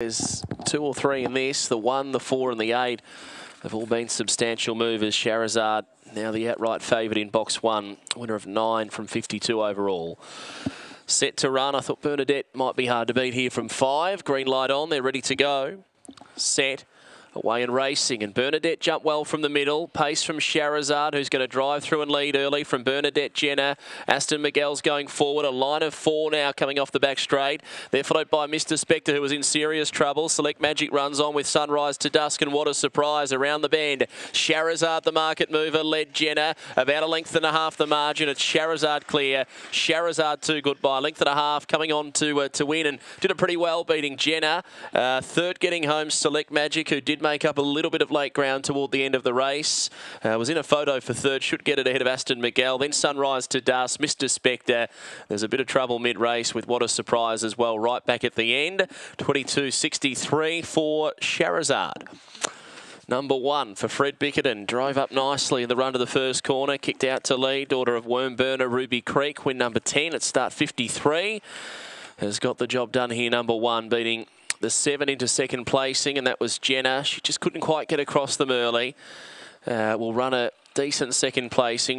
There's two or three in this. The one, the four, and the eight have all been substantial movers. Shahrazad, now the outright favourite in box one, winner of nine from 52 overall. Set to run. I thought Bernadette might be hard to beat here from five. Green light on. They're ready to go. Set. Away and racing, and Bernadette jumped well from the middle. Pace from Shahrazad, who's going to drive through and lead early from Bernadette Jenner. Aston Miguel's going forward. A line of four now coming off the back straight. They're followed by Mr. Spectre, who was in serious trouble. Select Magic runs on with Sunrise to Dusk, and what a surprise around the bend. Shahrazad, the market mover, led Jenner. About a length and a half the margin. It's Shahrazad clear. Shahrazad too good by a length and a half coming on to uh, to win and did it pretty well beating Jenner. Uh, third getting home Select Magic, who did make up a little bit of late ground toward the end of the race. Uh, was in a photo for third, should get it ahead of Aston Miguel. Then Sunrise to Dusk, Mr. Spectre. There's a bit of trouble mid-race with what a surprise as well, right back at the end. 22.63 for Shahrazad. Number one for Fred Bickerton. Drove up nicely in the run to the first corner. Kicked out to lead. Daughter of Wormburner, Ruby Creek. Win number 10 at start 53. Has got the job done here, number one, beating the seven into second placing, and that was Jenner. She just couldn't quite get across them early. Uh, will run a decent second placing.